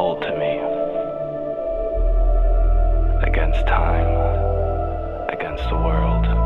called to me. Against time, against the world.